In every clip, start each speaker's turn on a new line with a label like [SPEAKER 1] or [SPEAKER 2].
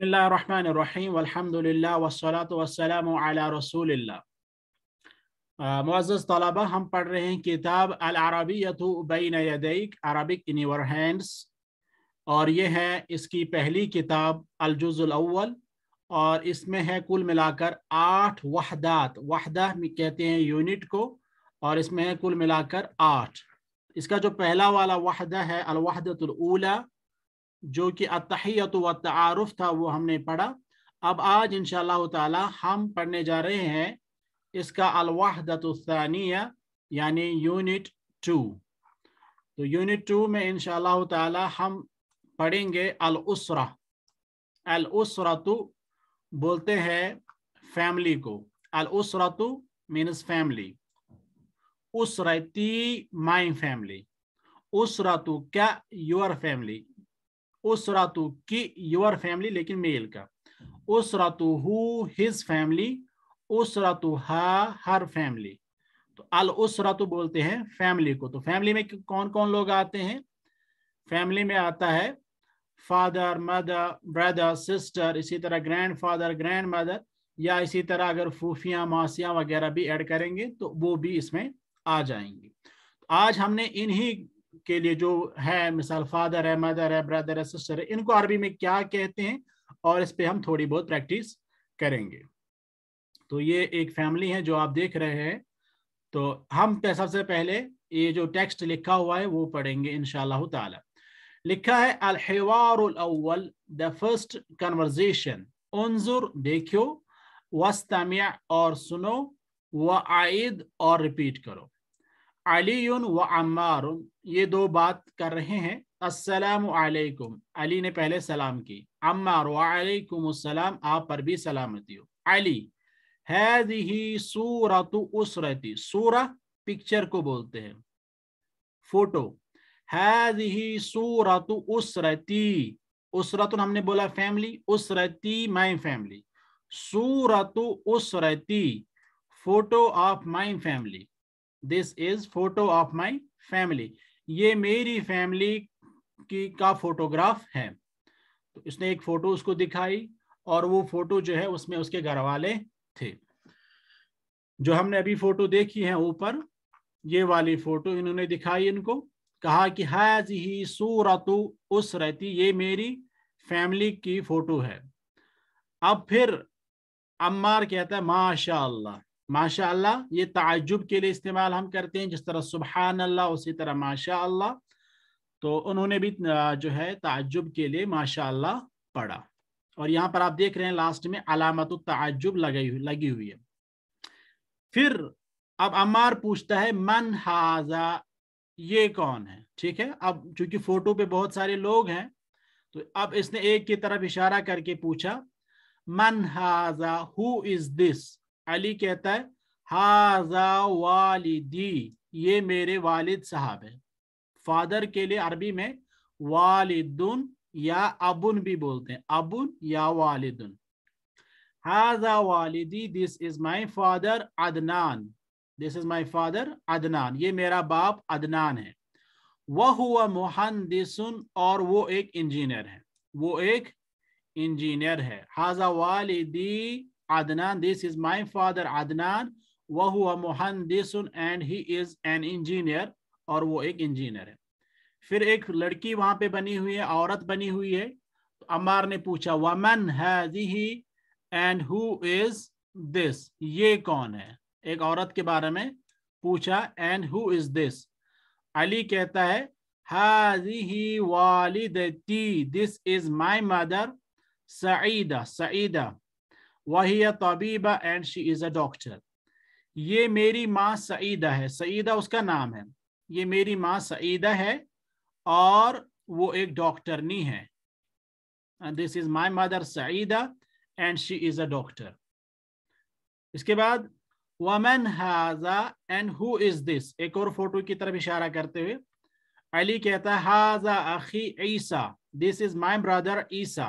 [SPEAKER 1] बसमीम वलहमदिल्ला वसलात वसलाम अला रसूलिल्लाह मुआज़ तलबा हम पढ़ रहे हैं किताब अल अरबियत बैन यदैक अरबिक इन योर हैंड्स और ये है इसकी पहली किताब अलजुज़ुल और इसमें है कुल मिलाकर आठ वहदात वहदा कहते हैं यूनिट को और इसमें है कुल मिलाकर आठ इसका जो पहला वाला वहदा है अलवहदतुल जो कि अतहियत व तारुफ था, वो हमने पढ़ा। अब आज इंशाल्लाह ताला, हम पढ़ने जा रहे हैं इसका अलवाहदतुस्तानिया यानी यूनिट टू। तो यूनिट टू में इंशाल्लाह ताला, हम पढ़ेंगे अल उसरा अल बोलते हैं फैमिली को। अल उसरतु मीन्स फैमिली। उसरती माई फैमिली। उस उसरतु क्या? Your family. उसरातु की योर फैमिली लेकिन मेल का। उसरातु हु हिज फैमिली उसरातु हा हर फैमिली तो अल उसरातु बोलते हैं फैमिली को। तो फैमिली में कौन कौन लोग आते हैं? फैमिली में आता है फादर मदर ब्रदर सिस्टर इसी तरह ग्रैंड फादर ग्रैंड मदर या इसी तरह अगर फूफियाँ, मासियाँ वगैरह भी ऐड करेंगे तो वो भी इसमें आ जाएँगे। आज हमने इन्हीं के लिए जो है, मिसाल फादर है, मदर है, ब्रदर है, सिस्टर है, इनको अरबी में क्या कहते हैं? और इस पर हम थोड़ी बहुत प्रैक्टिस करेंगे। तो ये एक फैमिली है जो आप देख रहे हैं। तो हम सबसे पहले ये जो टेक्स्ट लिखा हुआ है, वो पढ़ेंगे इनशाला लिखा है अल द फ़र्स्ट कन्वर्जेशन, उनजुर देखो वस्तमिया और सुनो, व आयद और रिपीट करो। अली व अम्मार ये दो बात कर रहे हैं। अस्सलाम अलैकुम। अली ने पहले सलाम की। अम्मार वालेकुम आप पर भी सलामती हो। अली हैदिही सूरतु उसरती। सूरा पिक्चर को बोलते हैं। फ़ोटो हैदिही सूरतु उसरती। उसरतुन हमने बोला फैमिली उसरती माई फैमिली सूरतु उसरती। Photo of my family this is photo of my family ये मेरी फैमिली की का फोटोग्राफ है। तो इसने एक फ़ोटो उसको दिखाई और वो फ़ोटो जो है उसमें उसके घर वाले थे। जो हमने अभी फ़ोटो देखी है ऊपर, ये वाली फ़ोटो इन्होंने दिखाई इनको। कहा कि हाज ही सूरतु उस रहती ये मेरी फैमिली की फ़ोटो है। अब फिर अम्मार कहता है माशा माशा ये ताजुब के लिए इस्तेमाल हम करते हैं, जिस तरह सुबहान अल्लाह उसी तरह माशा अल्लाह तो उन्होंने भी जो है ताजुब के लिए माशा पढ़ा। और यहाँ पर आप देख रहे हैं लास्ट में अलामत ताजुब लगी हुई लगी हुई है। फिर अब अम्मार पूछता है, मन हाजा, ये कौन है? ठीक है, अब चूँकि फ़ोटो पे बहुत सारे लोग हैं तो अब इसने एक की तरफ़ इशारा करके पूछा, मन हाजा हु इज़ दिस अली कहता है, हाजा वालिदी, ये मेरे वालिद साहब है। फादर के लिए अरबी में वालिदुन या अबुन भी बोलते हैं। अबुन या वालिदुन। हाजा वालिदी this is my father Adnan. This is my father Adnan. ये मेरा बाप अदनान है। वह हुआ मुहंदिसुन, और वो एक इंजीनियर है। वो एक इंजीनियर है। हाजा वालिदी Adnan. This is my father Adnan. वह मुहंदिसन and he is an engineer और वो एक इंजीनियर है फिर एक लड़की वहाँ पे बनी हुई है, औरत बनी हुई है तो अमार ने पूछा, वमन है एंड हु इज़ दिस ये कौन है एक औरत के बारे में पूछा and who is this Ali कहता है हाजी वालिदती this is my mother Saida Saida वही तबीबा and she is a doctor ये मेरी माँ सईदा है। सईदा उसका नाम है। ये मेरी माँ सईदा है और वो एक डॉक्टरनी है। This is my mother Saida and she is a doctor इसके बाद, वमन हाजा एंड हु इज़ दिस एक और फ़ोटो की तरफ़ इशारा करते हुए, अली कहता है, हाजा अखी ईसा। This is my brother Isa.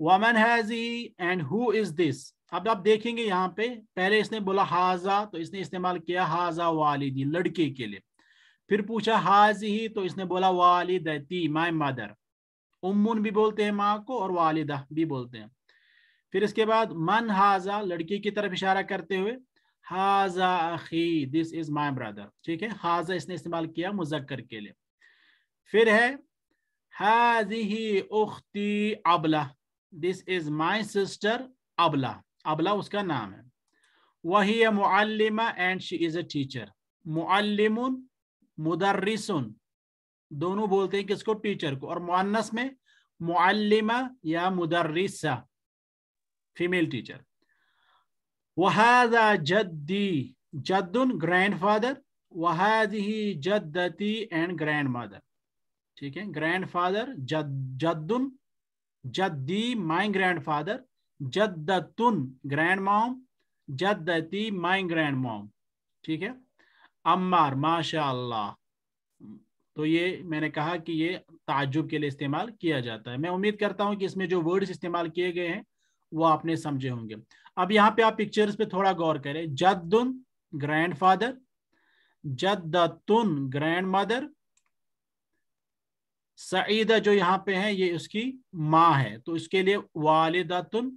[SPEAKER 1] वमन हैजी एंड हु इज दिस अब आप देखेंगे यहाँ पे पहले इसने बोला हाजा तो इसने इस्तेमाल किया हाजा वालिदी लड़के के लिए फिर पूछा हाजी ही तो इसने बोला वालिदती माय मदर उम्मुन भी बोलते हैं माँ को और वालिदा भी बोलते हैं फिर इसके बाद मन हाजा लड़की की तरफ इशारा करते हुए हाजा अखी दिस इज़ माय ब्रदर ठीक है? हाजा इसने इस्तेमाल किया मुजक्कर के लिए। फिर है हाजी उख्ती अबला। दिस इज़ माय सिस्टर अबला। अबला उसका नाम है। वही है मुआलिमा and she is a teacher मुअल्लिमुन, मुदर्रिसन। दोनों बोलते हैं किसको? टीचर को। और मुअन्नस में मुअल्लिमा या मुदर्रिसा। फीमेल टीचर जद्दी जद्दुन ग्रैंडफादर वहादी जद्दती एंड ग्रैंड मदर ठीक है ग्रैंडफादर जद जद्दुन जद्दी माय ग्रैंडफादर जद्दतुन ग्रैंड मॉम जद्दती माय ग्रैंड मॉम ठीक है अम्मार माशा तो ये मैंने कहा कि ये ताजुब के लिए इस्तेमाल किया जाता है मैं उम्मीद करता हूँ कि इसमें जो वर्ड्स इस्तेमाल किए गए हैं वो आपने समझे होंगे। अब यहाँ पे आप पिक्चर्स पे थोड़ा गौर करें। जद्दुन ग्रैंड फादर जद्दतुन ग्रैंड मदर सईदा जो यहाँ पे है, ये उसकी माँ है। तो इसके लिए वालिदतुन,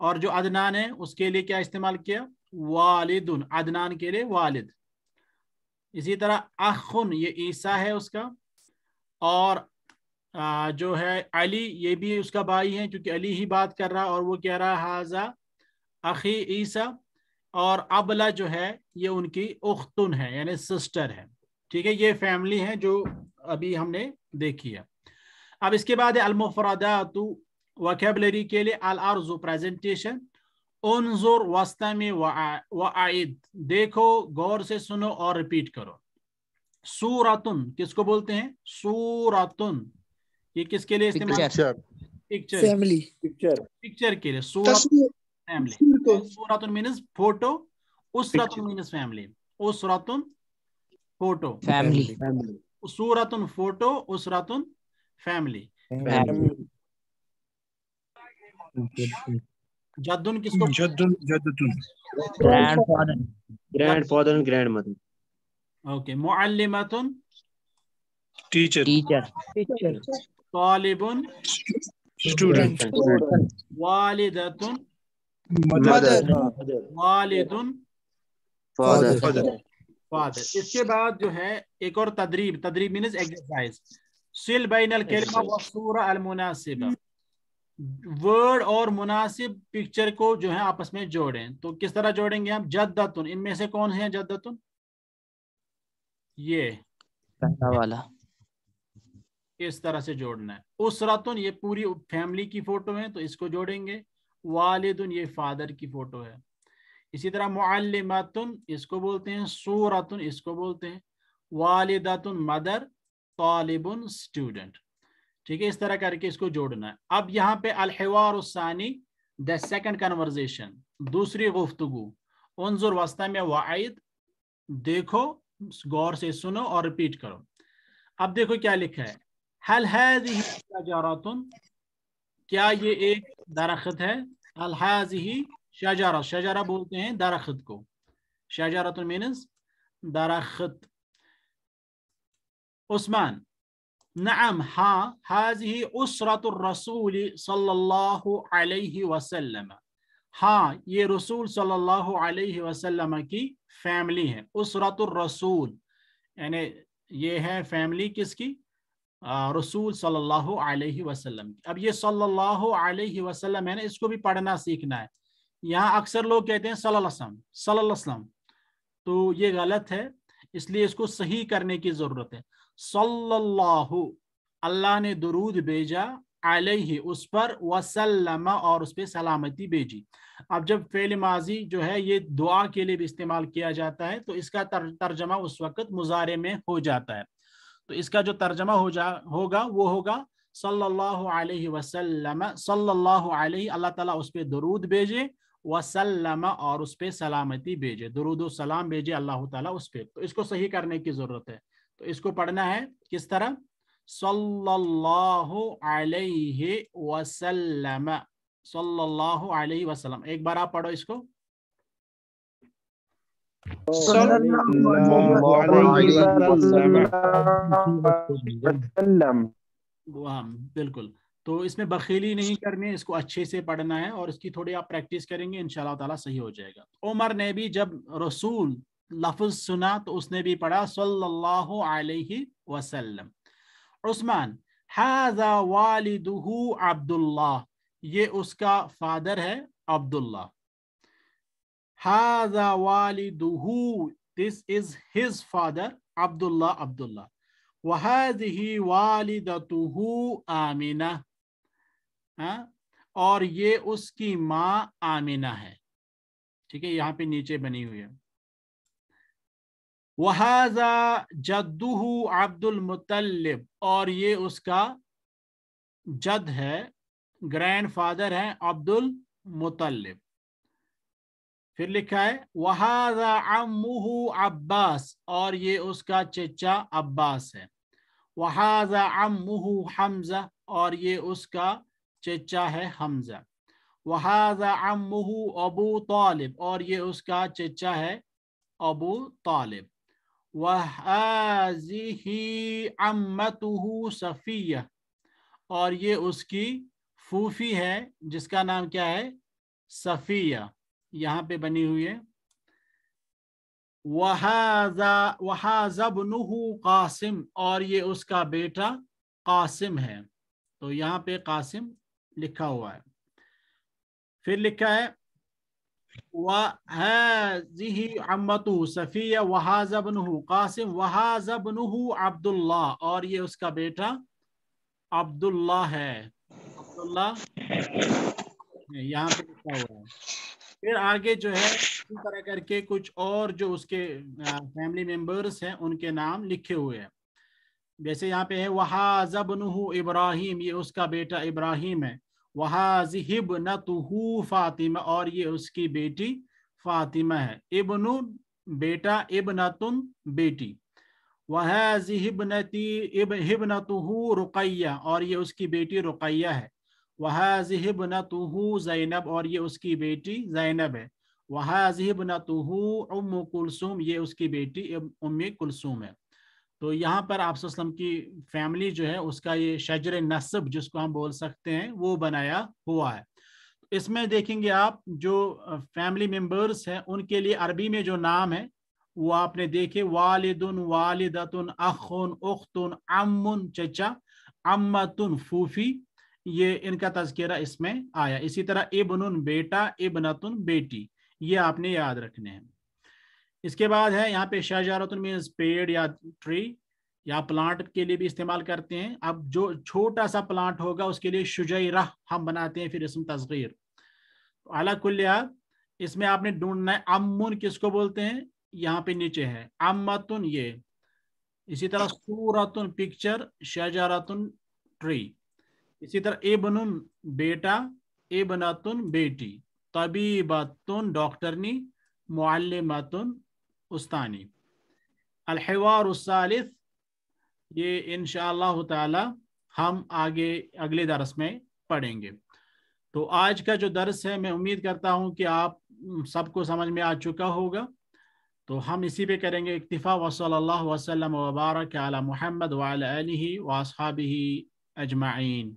[SPEAKER 1] और जो अदनान है, उसके लिए क्या इस्तेमाल किया? वालिदुन, अदनान के लिए वालिद। इसी तरह अखुन, ये ईसा है उसका, और जो है अली, ये भी उसका भाई है, क्योंकि अली ही बात कर रहा और वो कह रहा, हाजा अखी ईसा और अबला जो है, ये उनकी उख्तुन है, यानी सिस्टर है। ठीक है, ये फैमिली है जो अभी हमने देखी है। अब इसके बाद है, अलमुफरदातु वकेबलरी के लिए अल अर्जु प्रेजेंटेशन उनजुर वस्तमी वाइद देखो, गौर से सुनो और रिपीट करो। सूरतुन, किसको बोलते हैं? सूरतुन। ये किसके लिए इस्तेमाल पिक्चर
[SPEAKER 2] फैमिली
[SPEAKER 3] पिक्चर
[SPEAKER 1] पिक्चर के लिए फैमिली सूरतुन मींस फ़ोटो उसरतुन मींस फैमिली उसरतुन फ़ोटो
[SPEAKER 2] फैमिली
[SPEAKER 1] सूरतुन फ़ोटो उसरतुन फैमिली जद्दुन किसको?
[SPEAKER 3] जद्दुन जद्दुन.
[SPEAKER 2] Grandfather
[SPEAKER 3] grandfather and grandmother
[SPEAKER 1] okay मुअल्लिमतुन.
[SPEAKER 3] Teacher
[SPEAKER 2] teacher
[SPEAKER 1] तालिबुन
[SPEAKER 3] स्टूडेंट
[SPEAKER 1] वालिदतुन
[SPEAKER 3] मदर
[SPEAKER 1] वालिदुन
[SPEAKER 3] फादर
[SPEAKER 1] फादर इसके बाद जो है एक और तदरीब तदरीब मीन्स एक्सरसाइज सिल बैन अल कलिमा व सूरा अल वर्ड और मुनासिब पिक्चर को जो है आपस में जोड़ें तो किस तरह जोड़ेंगे हम जद्दतुन इनमें से कौन है जद्दतुन ये
[SPEAKER 2] पहला वाला
[SPEAKER 1] इस तरह से जोड़ना है। उसरतुन, ये पूरी फैमिली की फ़ोटो है तो इसको जोड़ेंगे। वालिदुन, ये फादर की फ़ोटो है। इसी तरह मुअल्लिमतुन, इसको बोलते हैं। सूरतुन, इसको बोलते हैं। वालिदतुन, मदर। तालिबुन स्टूडेंट ठीक है, इस तरह करके इसको जोड़ना है। अब यहाँ पे अलहवार उसानी द सेकंड कन्वर्जेशन दूसरी गुफ्तगु। उनजुर वस्ता में वाइद। देखो, गौर से सुनो और रिपीट करो। अब देखो क्या लिखा है। हल है शजारातुन क्या ये एक दरख्त है हल है शजारा शजारा बोलते हैं दरख्त को शजारातुन मीनस दरख्त उस्मान नअम हाँ हाजी उसरतुर्रसूल सल्लल्लाहु अलैहि वसल्लम हाँ ये रसूल सल्लल्लाहु अलैहि वसल्लम की फैमिली है उसरतुर रसूल यानी ये है फैमिली किसकी रसूल सल्लल्लाहु अलैहि वसल्लम अब ये सल्लल्लाहु अलैहि वसल्लम है ना इसको भी पढ़ना सीखना है। यहाँ अक्सर लोग कहते हैं सल्लल्लाहु तो ये गलत है इसलिए इसको सही करने की ज़रूरत है। सल्लल्लाहु अल्लाह ने दुरूद भेजा अलैहि उस पर वसल्लम और उस पर सलामती भेजी। अब जब फेल माजी जो है ये दुआ के लिए भी इस्तेमाल किया जाता है तो इसका तर, तर्जमा उस वक्त मुजारे में हो जाता है। तो इसका जो तर्जमा हो जा, होगा, वो होगा, सल्लल्लाहु अलैहि वसल्लम, सल्लल्लाहु अलैहि, अल्लाह ताला उस पर दरूद भेजे, वसल्लम और उस पर सलामती भेजे, दरूद सलाम भेजे अल्लाह ताला उस पर तो इसको सही करने की ज़रूरत है। तो इसको पढ़ना है किस तरह? सल्लल्लाहु अलैहि वसल्लम, सल्लल्लाहु अलैहि वसल्लम। एक बार आप पढ़ो इसको। बिल्कुल। तो इसमें बखीली नहीं करनी, इसको अच्छे से पढ़ना है और इसकी थोड़ी आप प्रैक्टिस करेंगे, इंशाल्लाह ताला सही हो जाएगा। उमर ने भी जब रसूल लफ्ज सुना तो उसने भी पढ़ा, सल्लल्लाहु अलैहि वसल्लम। उस्मान, हाजा वालिदुहु अब्दुल्ला ये उसका फादर है अब्दुल्ला हाजा वालिदुहु this is his father Abdullah Abdullah वहादिही वालिदतुहु आमिना हाँ और ये उसकी माँ आमिना है। ठीक है, यहाँ पे नीचे बनी हुई है। वहाजा जद्दुहु अब्दुल मुतल्लिब और ये उसका जद है ग्रैंडफादर है अब्दुल मुतल्लिब फिर लिखा है, वहाजा अम्मुहु अब्बास और ये उसका चचा अब्बास है। वहाजा अम्मुहु हमजा और ये उसका चचा है हमजा। वहाजा अम्मुहु अबू तालिब और ये उसका चचा है अबू तालिब। वहाजिही अम्मतुहु सफिया और ये उसकी फूफी है, जिसका नाम क्या है? सफिया। यहाँ पे बनी हुई है। वहाजबनुहु कासिम, और ये उसका बेटा कासिम है। तो यहाँ पे कासिम लिखा हुआ है। फिर लिखा है वही अम्मतु सफिया वहाजबनुहु कासिम, वहाजबनुहु अब्दुल्ला और ये उसका बेटा अब्दुल्ला है। अब्दुल्ला यहाँ पे लिखा हुआ है। फिर आगे जो है, इसी तरह करके कुछ और जो उसके फैमिली मेंबर्स हैं, उनके नाम लिखे हुए हैं। जैसे यहाँ पे है वहा वहाजबनुहु इब्राहिम ये उसका बेटा इब्राहिम है। वहाजिब नतुहु फातिमा और ये उसकी बेटी फातिमा है। इब्नु बेटा, इब्नतुन, बेटी। वहाजिबनती इब हिबनतुहु रुकैया और ये उसकी बेटी रुकैया है। वहाजिबनतुहु जैनब, और ये उसकी बेटी जैनब है। वहाजिबनतुहु उम्म कुलसुम, ये उसकी बेटी उम्मी कुलसुम है। तो यहाँ पर आप की फैमिली जो है, उसका ये शजर नस्ब जिसको हम बोल सकते हैं, वो बनाया हुआ है। इसमें देखेंगे आप जो फैमिली मेंबर्स हैं, उनके लिए अरबी में जो नाम है, वो आपने देखे, वालिदुन, वालिदतुन अखुन उख्तुन, अम्मुन, चचा, अम्मतुन, फूफी ये इनका तस्करा इसमें आया। इसी तरह इबनुन बेटा इबनतुन बेटी, ये आपने याद रखने हैं। इसके बाद है, यहाँ पे शजारतुन मीन्स पेड़ या ट्री या प्लांट के लिए भी इस्तेमाल करते हैं। अब जो छोटा सा प्लांट होगा, उसके लिए शुजैरा हम बनाते हैं, फिर इसमें तस्वीर तो अला कुल्लिया इसमें आपने ढूंढना है अमुन किसको बोलते हैं? यहाँ पे नीचे है, अम्मतुन ये। इसी तरह सूरतुन पिक्चर शजारतुन ट्री। इसी तरह इबनुन बेटा इबनतुन बेटी तबीबतुन डॉक्टरनी मुअल्लिमतुन उस्तानी। अलहवार सालिस ये इन हम आगे, अगले दरस में पढ़ेंगे। तो आज का जो दरस है, मैं उम्मीद करता हूँ कि आप सबको समझ में आ चुका होगा। तो हम इसी पे करेंगे इक्तफ़ा। वसल वसलम वबारक अला मोहम्मद वाली वासहाबी अजमाइन।